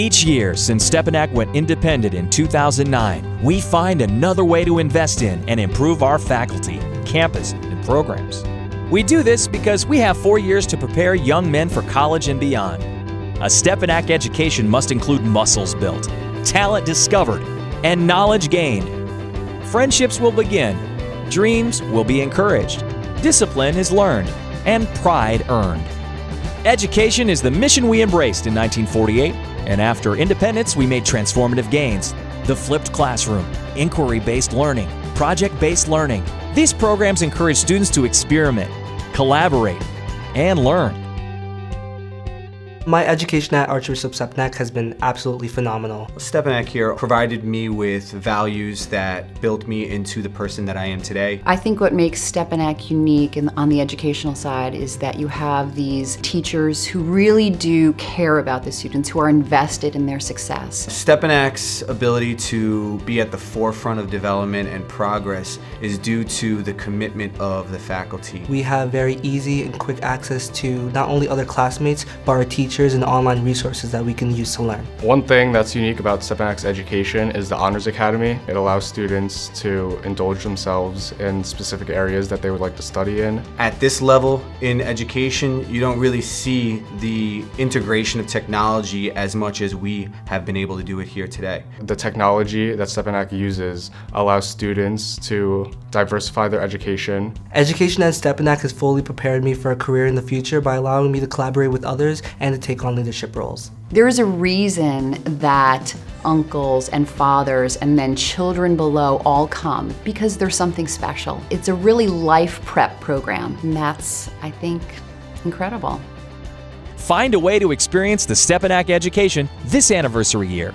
Each year since Stepinac went independent in 2009, we find another way to invest in and improve our faculty, campus, and programs. We do this because we have four years to prepare young men for college and beyond. A Stepinac education must include muscles built, talent discovered, and knowledge gained. Friendships will begin, dreams will be encouraged, discipline is learned, and pride earned. Education is the mission we embraced in 1948, and after independence, we made transformative gains. The flipped classroom, inquiry based learning, project based learning. These programs encourage students to experiment, collaborate, and learn. My education at Archbishop Stepinac has been absolutely phenomenal. Stepinac here provided me with values that built me into the person that I am today. I think what makes Stepinac unique in, on the educational side is that you have these teachers who really do care about the students, who are invested in their success. Stepinac's ability to be at the forefront of development and progress is due to the commitment of the faculty. We have very easy and quick access to not only other classmates, but our teachers teachers and online resources that we can use to learn. One thing that's unique about Stepinac's education is the Honors Academy. It allows students to indulge themselves in specific areas that they would like to study in. At this level in education, you don't really see the integration of technology as much as we have been able to do it here today. The technology that Stepinac uses allows students to diversify their education. Education at Stepinac has fully prepared me for a career in the future by allowing me to collaborate with others and take on leadership roles. There's a reason that uncles and fathers and then children below all come because there's something special. It's a really life prep program, and that's, I think, incredible. Find a way to experience the Stepinac education this anniversary year